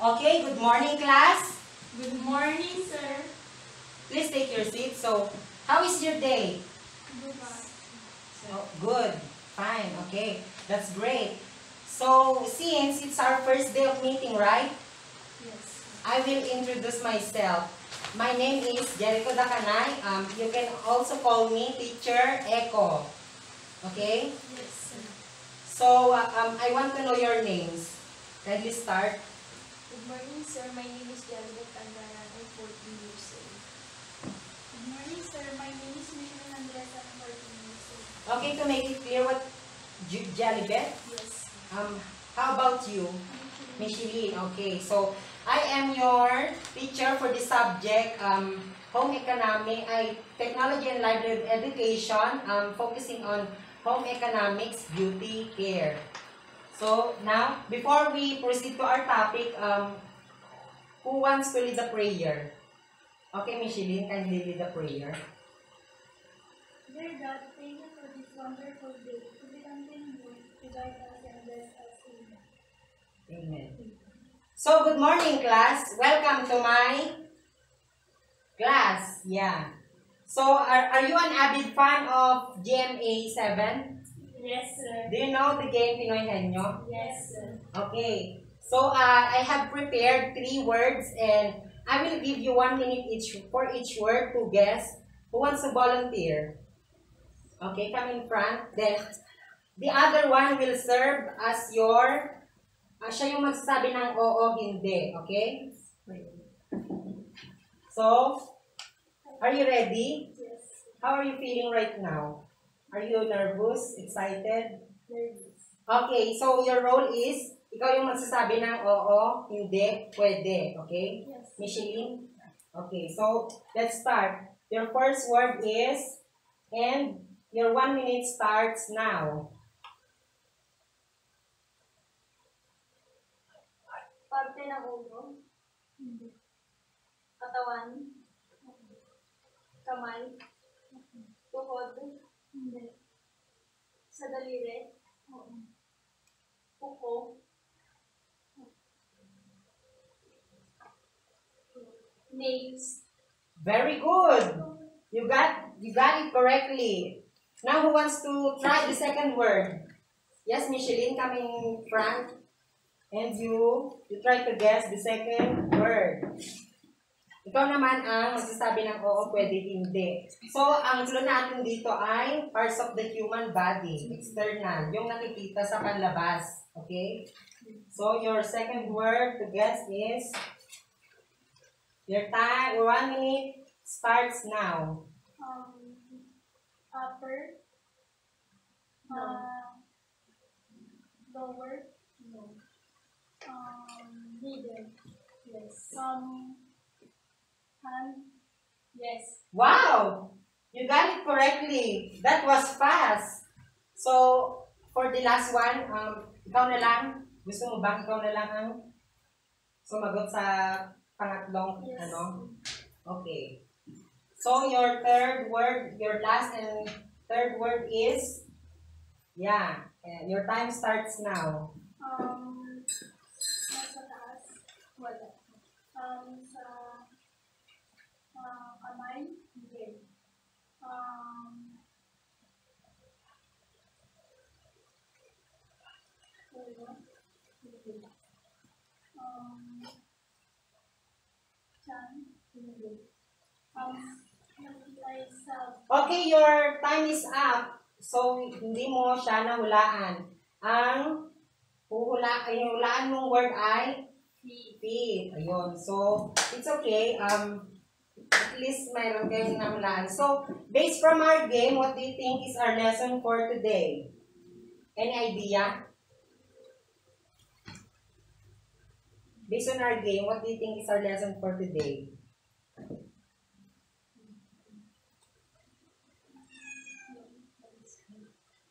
Okay, good morning class. Good morning, sir. Please take your seat. So, how is your day? Good. So, good. Fine. Okay. That's great. So, since it's our first day of meeting, right? Yes. I will introduce myself. My name is Jericho Dakanay. Um, you can also call me Teacher Echo. Okay? Yes, sir. So, uh, um, I want to know your names. Kindly start. Good morning, sir. My name is Jalibet Tandaran. I'm 14 years old. Good morning, sir. My name is Micheline Andres. I'm 14 years old. Okay, to make it clear what J- Jalibet, Yes. um, how about you? Micheline, okay. So, I am your teacher for the subject um, Home Economic, I, Technology and Livelihood Education, um, focusing on Home Economics, Beauty, Care. So, now, before we proceed to our topic, um, who wants to lead the prayer? Okay, Micheline, can you lead the prayer? Dear God, thank you for this wonderful day. To be continued to guide us and bless us. Amen. Amen. So, good morning, class. Welcome to my class. Yeah. So, are, are you an avid fan of GMA 7? Yes, sir. Do you know the game Pinoy Henyo? Yes, sir. Okay. So, uh, I have prepared three words and I will give you one minute each for each word to guess. Who wants to volunteer? Okay, come in front. Then, the other one will serve as your, uh, siya yung magsasabi ng oo, hindi. Okay? So, are you ready? Yes. How are you feeling right now? Are you nervous? Excited? Nervous. Okay, so your role is, ikaw yung magsasabi ng oo, hindi, pwede. Okay? Yes. Micheline? Okay, so let's start. Your first word is, and your one minute starts now. Parte ng ulo. Katawan. Kamay. Tuhod. Sa daliri. Puko. Nails. Very good. You got you got it correctly. Now who wants to try the second word? Yes, Micheline, come in front. And you, you try to guess the second word. Ikaw naman ang magsasabi ng oo, pwede, hindi. So, ang clue natin dito ay parts of the human body, external, yung nakikita sa panlabas. Okay? So, your second word to guess is your time, one minute starts now. Um, upper. Uh, lower. No. Um, middle. Yes. Um, hand. Yes. Wow! You got it correctly. That was fast. So, for the last one, um, ikaw na lang. Gusto mo bang ikaw na lang ang sumagot sa pangatlong Yes. ano? Okay. So, your third word, your last and third word is, yeah, your time starts now. Um, nasa taas. Wala. Um, sa uh, kamay. Hindi. Um, wala. Hindi. Okay, your time is up. So, hindi mo siya nahulaan. Ang huhula, yung hulaan mong word ay feet. Ayun. So, it's okay. Um, at least mayroon kayong nahulaan. So, based from our game, what do you think is our lesson for today? Any idea? Based on our game, what do you think is our lesson for today?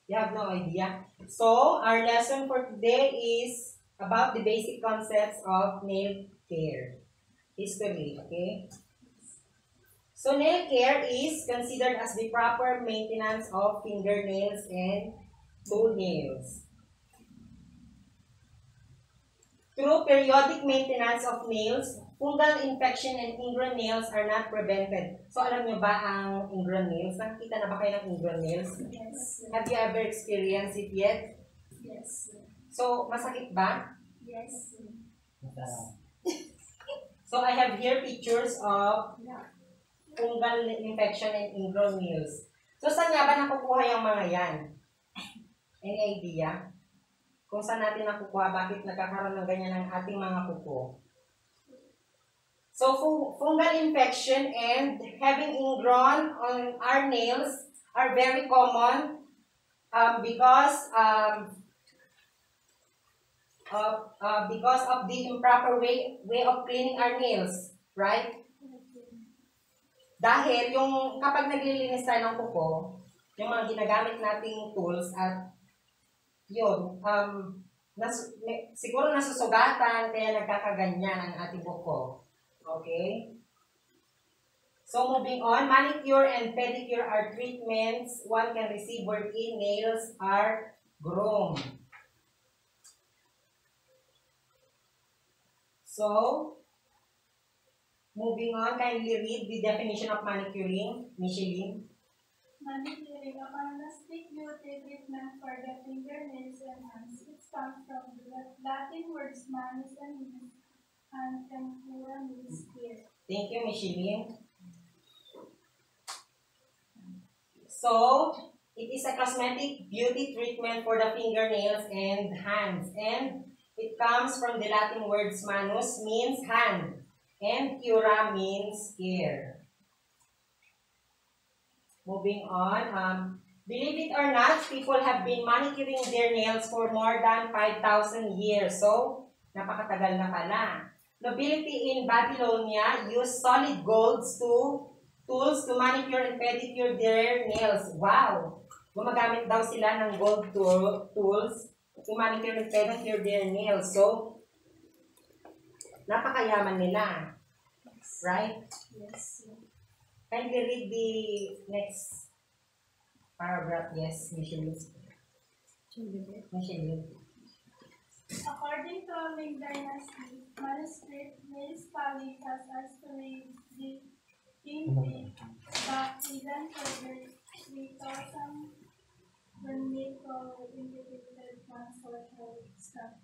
You have no idea. So, our lesson for today is about the basic concepts of nail care. History, okay? So, nail care is considered as the proper maintenance of fingernails and toenails. Through periodic maintenance of nails, fungal infection and ingrown nails are not prevented. So alam nyo ba ang ingrown nails? Nakikita na ba kayo ng ingrown nails? Yes. Have you ever experienced it yet? Yes. So, masakit ba? Yes. So, I have here pictures of fungal infection and ingrown nails. So, saan nga ba nakukuha yung mga yan? Any idea? Kung saan natin nakukuha, bakit nagkakaroon ng ganyan ang ating mga kuko? So, fu- fungal infection and having ingrown on our nails are very common um, because um, of, uh, because of the improper way, way of cleaning our nails, right? Dahil yung kapag naglilinis tayo ng kuko, yung mga ginagamit nating tools at yun, um, nas, may- siguro nasusugatan kaya nagkakaganyan ang ating kuko. Okay? So moving on, manicure and pedicure are treatments one can receive wherein nails are groomed. So, moving on, kindly read the definition of manicuring, Micheline. Manicuring, a monastic beauty treatment for the fingernails and hands. It comes from the Latin words manus and means, and tempura means here. Thank you, Micheline. So, it is a cosmetic beauty treatment for the fingernails and hands. And it comes from the Latin words manus means hand. And cura means care. Moving on, um, believe it or not, people have been manicuring their nails for more than 5,000 years. So, napakatagal na pala. Nobility in Babylonia used solid golds to tools to manicure and pedicure their nails. Wow! Gumagamit daw sila ng gold tool, tools to manicure and pedicure their nails. So, napakayaman nila. Right? Yes. Kindly read the next paragraph. Yes, Michelle. Michelle. According to Ming Dynasty, manuscript nails Pali has estimated the in back even further 3,000 when Nico indicated one social stuff.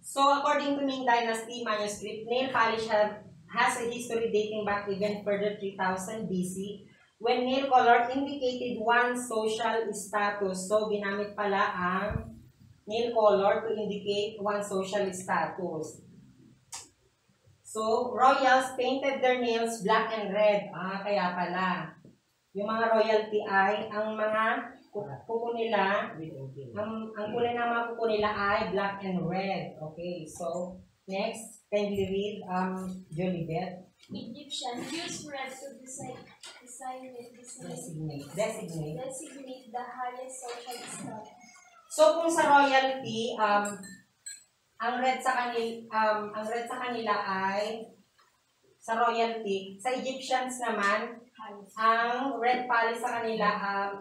So, according to Ming Dynasty manuscript, nail polish have, has a history dating back even further 3000 BC when nail color indicated one social status. So, ginamit pala ang nail color to indicate one social status. So, royals painted their nails black and red. Ah, kaya pala. Yung mga royalty ay, ang mga ku- kuko nila, ang, ang kulay ng mga kuko nila ay black and red. Okay, so, next, kindly read, um, Jolibet, Egyptians used red to design, designate, designate, designate, designate. designate the highest social status. So, kung sa royalty, um, ang red sa kanil, um, ang red sa kanila ay sa royalty. Sa Egyptians naman, ang red pali sa kanila um,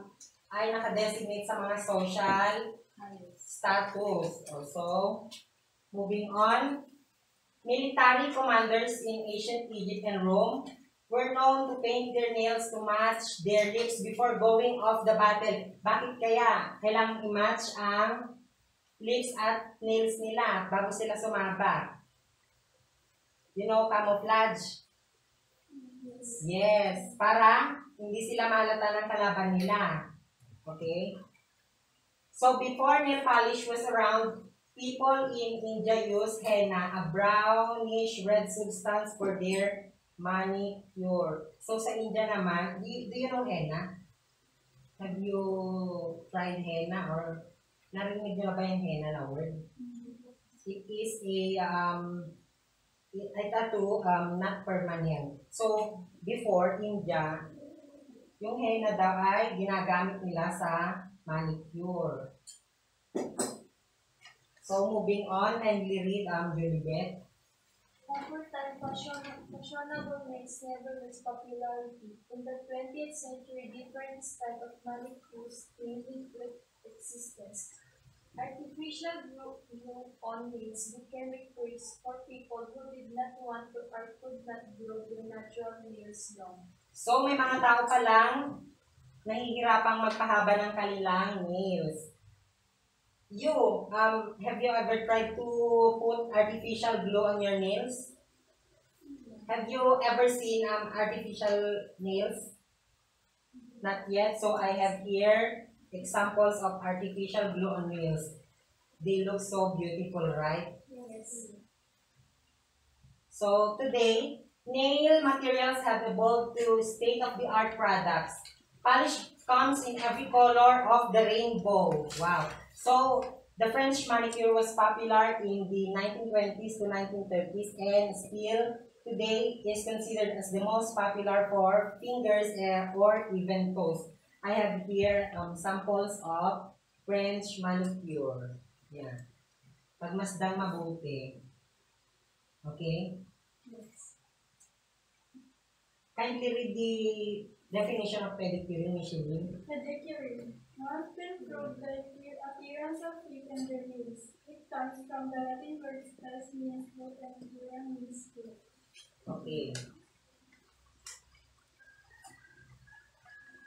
ay nakadesignate sa mga social status. Also, moving on, military commanders in ancient Egypt and Rome were known to paint their nails to match their lips before going off the battle. Bakit kaya? Kailangang i-match ang lips at nails nila bago sila sumaba. You know, camouflage. Yes. Yes, para hindi sila malata ng kalaban nila. Okay? So before nail polish was around, people in India used henna, a brownish red substance for their manicure. So sa India naman, do you, do you know henna? Have you tried henna or narinig na ba yung henna na word? It is a um, a tattoo, um, not permanent. So, before, India, yung henna daw ay ginagamit nila sa manicure. So, moving on, kindly read um, Julibet. Over time, fashion, fashionable nails never lose popularity. In the 20th century, different types of manicures came into existence. Artificial glue, on nails became craze for people who did not want to or could not grow their natural nails long. So, may mga tao pa lang nahihirapang magpahaba ng kanilang nails. You, um, have you ever tried to put artificial glue on your nails? Have you ever seen um, artificial nails? Not yet. So, I have here examples of artificial glue on nails. They look so beautiful, right? Yes. So today, nail materials have evolved to state-of-the-art products. Polish comes in every color of the rainbow. Wow. So the French manicure was popular in the 1920s to 1930s and still today is considered as the most popular for fingers or even toes. I have here um, samples of French manicure. Yan. Pagmasdang mabuti. Okay? Yes. Kindly read the definition of pedicure, Micheline. Pedicure. One to improve the appearance of feet and nails. It comes from the Latin word that means foot and cura means foot. Okay.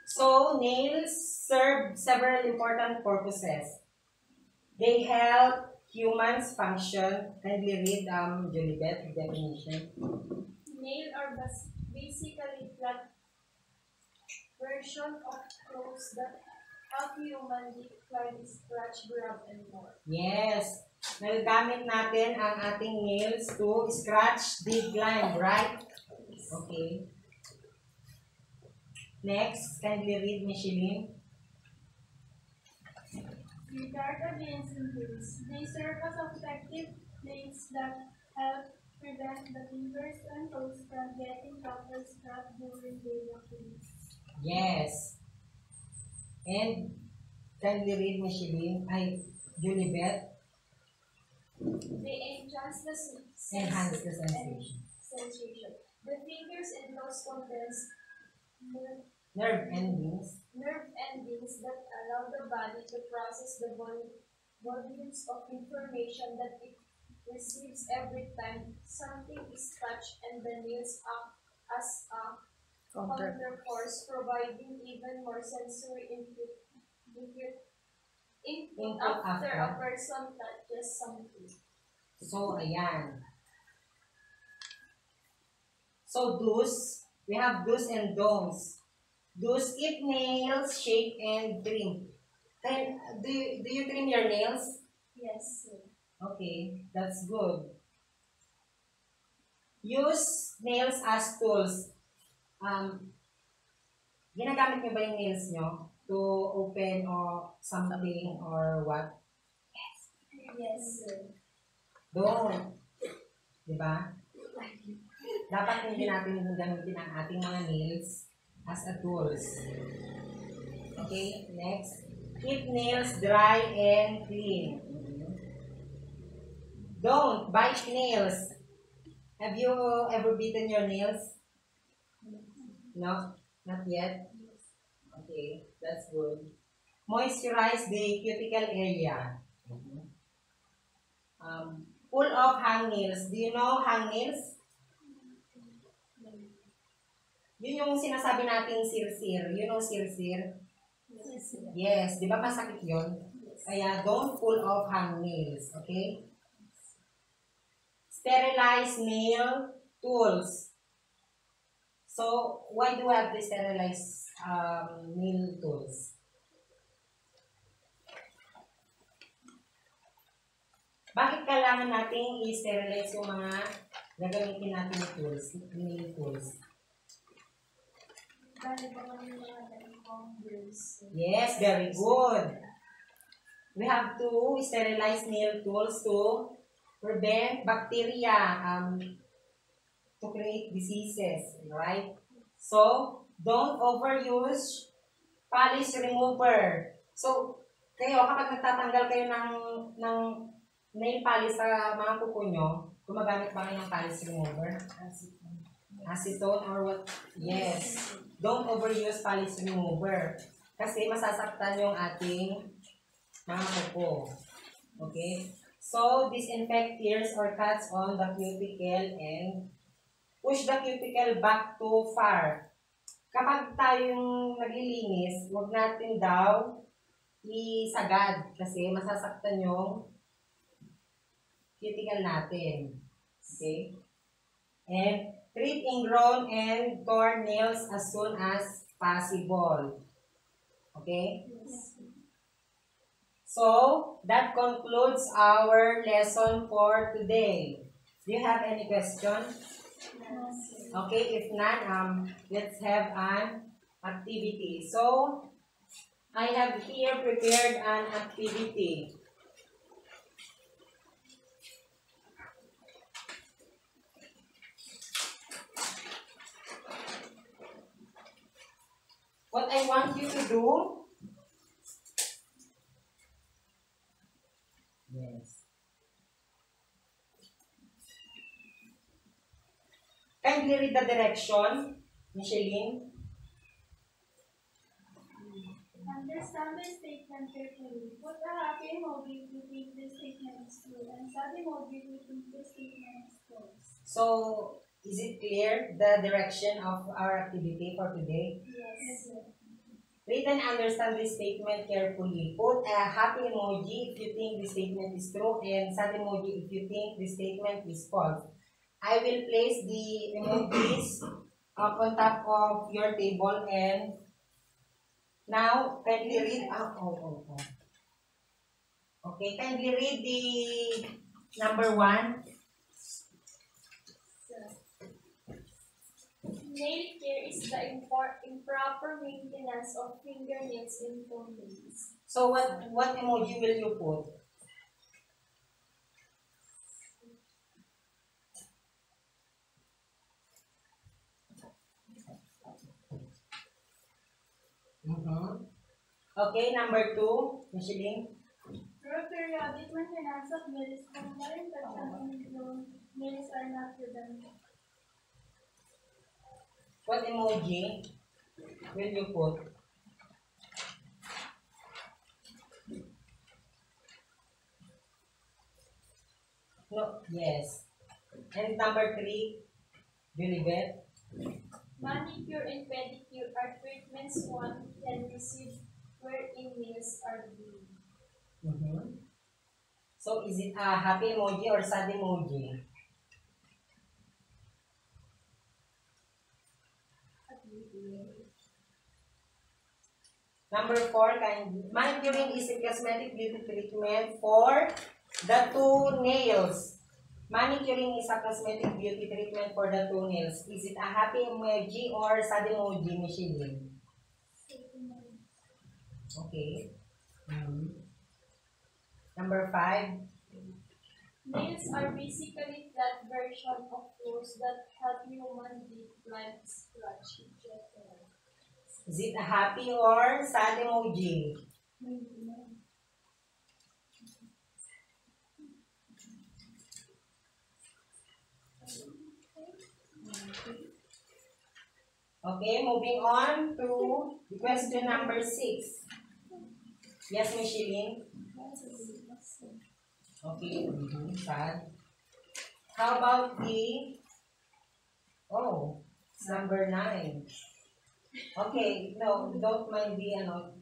So, nails serve several important purposes. They help humans function. Kindly read um, Jolibet, the definition. Nail are bas- basically flat version of clothes that help human lift, climb, scratch, grab, and more. Yes. Nagagamit natin ang ating nails to scratch, dig, climb, right? Okay. Next, kindly read, Micheline. Regard against injuries. They serve as effective plates that help prevent the fingers and toes from getting proper scratched during daily activities. Yes. And kindly read, Micheline. Ay, Julibet. They enhance the Enhance the sensation. sensation. The fingers and toes contains ner- Nerve endings. nerve endings that allow the body to process the vol- volumes of information that it receives every time something is touched and the nails act as a counterforce providing even more sensory input, input, input Input after a after. person touches something. So, ayan. So, do's. We have do's and don'ts. Do's eat nails, shake, and trim. Then, do you, do you trim your nails? Yes. Okay, that's good. Use nails as tools. Um, ginagamit niyo ba yung nails niyo to open or something or what? Yes. Don't. Di ba? Dapat hindi natin gamitin ang ating mga nails as a tools. Okay, next. Keep nails dry and clean. Don't bite nails. Have you ever bitten your nails? No? Not yet? Okay, that's good. Moisturize the cuticle area. Um, pull off hangnails. Do you know hangnails? Yun yung sinasabi nating sirsir. You know sirsir? Yes. Yes. Di ba masakit yun? Kaya don't pull off hangnails. Okay? Sterilize nail tools. So, why do we have to sterilize um, nail tools? Bakit kailangan nating i-sterilize yung mga gagamitin natin na tools, nail tools? Yung? Yes, very good. We have to sterilize nail tools to prevent bacteria um, to create diseases, right? So, don't overuse polish remover. So, kayo, kapag nagtatanggal kayo ng, ng nail polish sa mga kuko nyo, gumagamit ba kayo ng polish remover? Acetone or what? Yes. Don't overuse polish remover. Kasi masasaktan yung ating mga kuko. Okay? So, disinfect tears or cuts on the cuticle and push the cuticle back too far. Kapag tayong naglilinis, huwag natin daw isagad kasi masasaktan yung cuticle natin. Okay? And treat ingrown and torn nails as soon as possible. Okay? So, that concludes our lesson for today. Do you have any question? Okay, if not, um, let's have an activity. So, I have here prepared an activity. What I want you to do Yes. Kindly read the direction, Micheline. Understand the statement carefully. Put a happy emoji if you think the statement is true, and sad emoji if you think the statement is false. So, is it clear the direction of our activity for today? Yes. Read and understand this statement carefully. Put a happy emoji if you think the statement is true and sad emoji if you think the statement is false. I will place the emojis up on top of your table and now kindly read. Ah, oh, oh, oh. Okay, kindly read the number one. Nail care is the impor- improper maintenance of fingernails and toenails. So what what emoji will you put? Mm-hmm. Okay, number two, Micheline. Through periodic maintenance of nails, fungal infection and ingrown nails are not preventable. What emoji will you put? No, yes. And number three, Julibet. Manicure and pedicure are treatments one can receive wherein nails are blue. Mm-hmm. So is it a happy emoji or sad emoji? Number four, kind manicuring is a cosmetic beauty treatment for the two nails. Manicuring is a cosmetic beauty treatment for the two nails. Is it a happy emoji or sad emoji, Micheline? Okay. Mhm. Number five. Nails are basically flat version of tools that help human being climb, scratch. Is it a happy or sad emoji? Okay, moving on to question number six. Yes, Micheline? Okay, sad. How about the, oh, number nine. Okay, no, don't mind the, ano,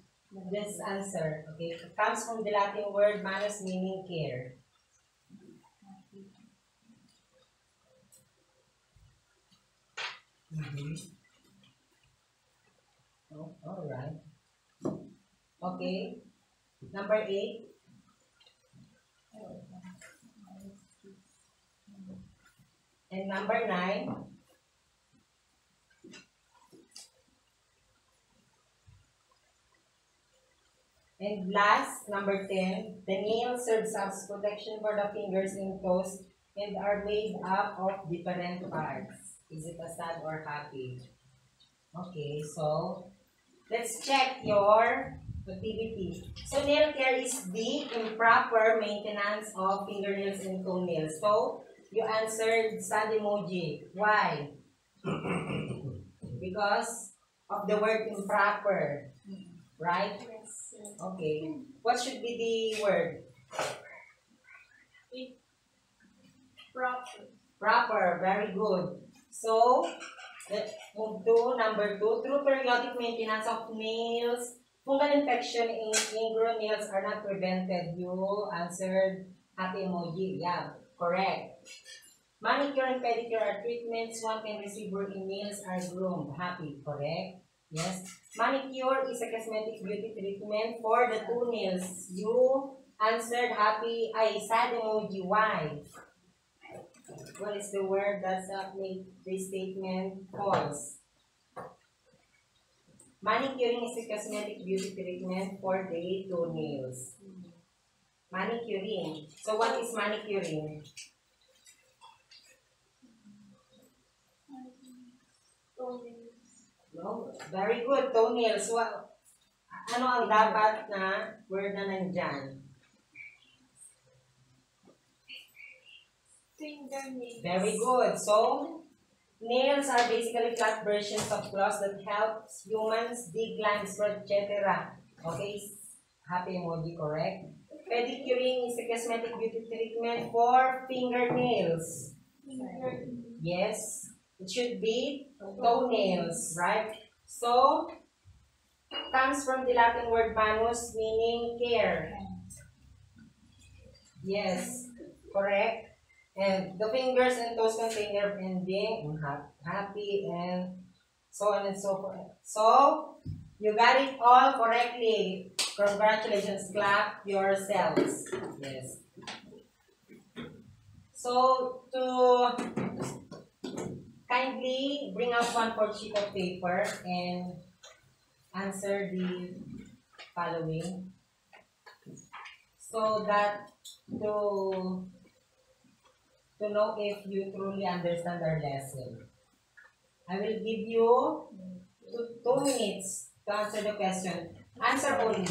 this answer. Okay, it comes from the Latin word manus meaning care. Mhm. Oh, all right. Okay. Number eight. And number nine. And last, number 10, the nail serves as protection for the fingers and toes and are made up of different parts. Is it a sad or happy? Okay, so let's check your activity. So nail care is the improper maintenance of fingernails and toenails. So you answered sad emoji. Why? because of the word improper. Right? Yes. Okay. What should be the word? It proper. Proper, very good. So, let's move to number two. Through periodic maintenance of nails, fungal infection in ingrown nails are not prevented. You answered happy emoji. Yeah, correct. Manicure and pedicure are treatments one can receive wherein nails are groomed. Happy, correct? Yes. Manicure is a cosmetic beauty treatment for the two nails. You answered happy, ay, sad emoji. Why? What is the word that's uh, make this statement false? Manicuring is a cosmetic beauty treatment for the toenails. Manicuring. So what is manicuring? Toenails. No? Very good. Toenails. What, ano ang dapat na word na nandyan? Very good. So, nails are basically flat versions of claws that helps humans dig lines, etc. Okay? Happy emoji, correct? Pedicuring is a cosmetic beauty treatment for fingernails. Fingernails. Yes, it should be toenails, right? So, comes from the Latin word manus, meaning care. Yes, correct. And the fingers and toes contain nerve ending, ha- happy, and so on and so forth. So, you got it all correctly. Congratulations, clap yourselves. Yes. So, to kindly bring out one fourth sheet of paper and answer the following so that to to know if you truly understand our lesson. I will give you two, two minutes to answer the question. Answer only.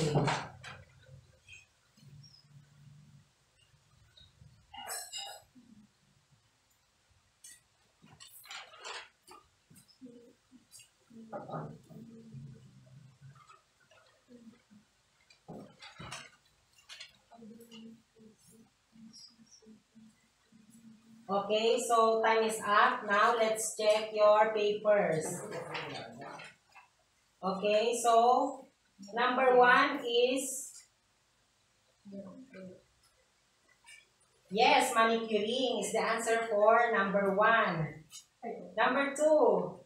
Okay, so time is up. Now let's check your papers. Okay, so number one is yes, manicuring is the answer for number one. Number two,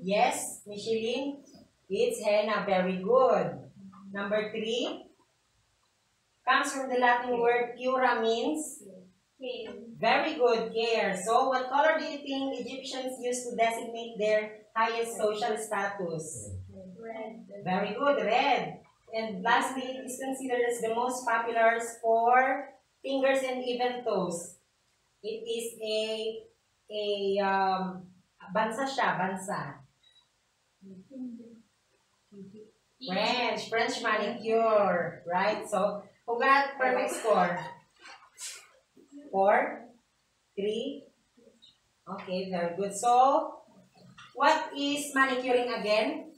yes, Micheline, it's henna. Very good. Number three comes from the Latin word cura means Cane. Very good, care. So, what color do you think Egyptians used to designate their highest social status? Red. Very good, red. And lastly, it is considered as the most popular for fingers and even toes. It is a a um, bansa siya, bansa. French, French manicure, right? So, who got perfect score? Four? Three? Okay, very good. So, what is manicuring again?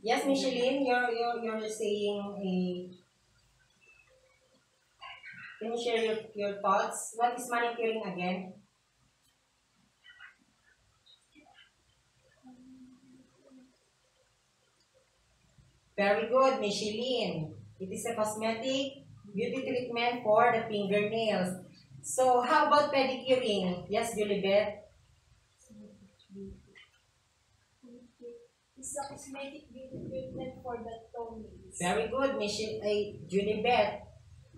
Yes, Micheline, you're, you're, you're saying a... Can you share your, your thoughts? What is manicuring again? Very good, Micheline. It is a cosmetic beauty treatment for the fingernails. So, how about pedicuring? Yes, Julibet? It's a cosmetic beauty treatment for the toenails. Very good, Michelle, ay, Junibet.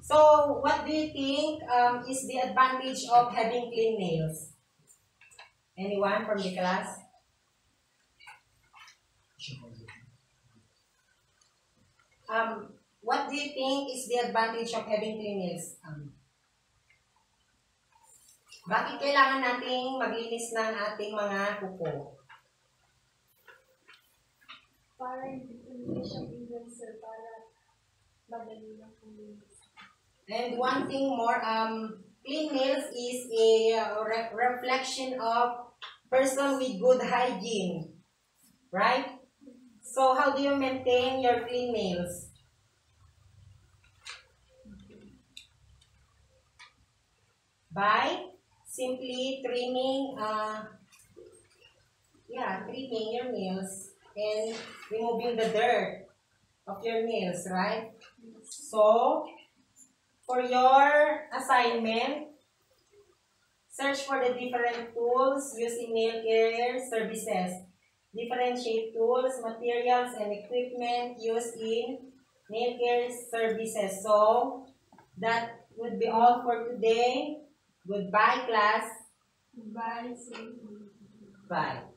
So, what do you think um, is the advantage of having clean nails? Anyone from the class? Um, what do you think is the advantage of having clean nails? Um, bakit kailangan nating maglinis ng ating mga kuko? Para hindi siya ingram sir, para madali lang kumilis. And one thing more, um, clean nails is a uh, re- reflection of person with good hygiene, right? So, how do you maintain your clean nails? By simply trimming, uh, yeah, trimming your nails and removing the dirt of your nails, right? So, for your assignment, search for the different tools using nail care services. Differentiate tools, materials, and equipment used in nail care services. So, that would be all for today. Goodbye, class. Bye. Bye.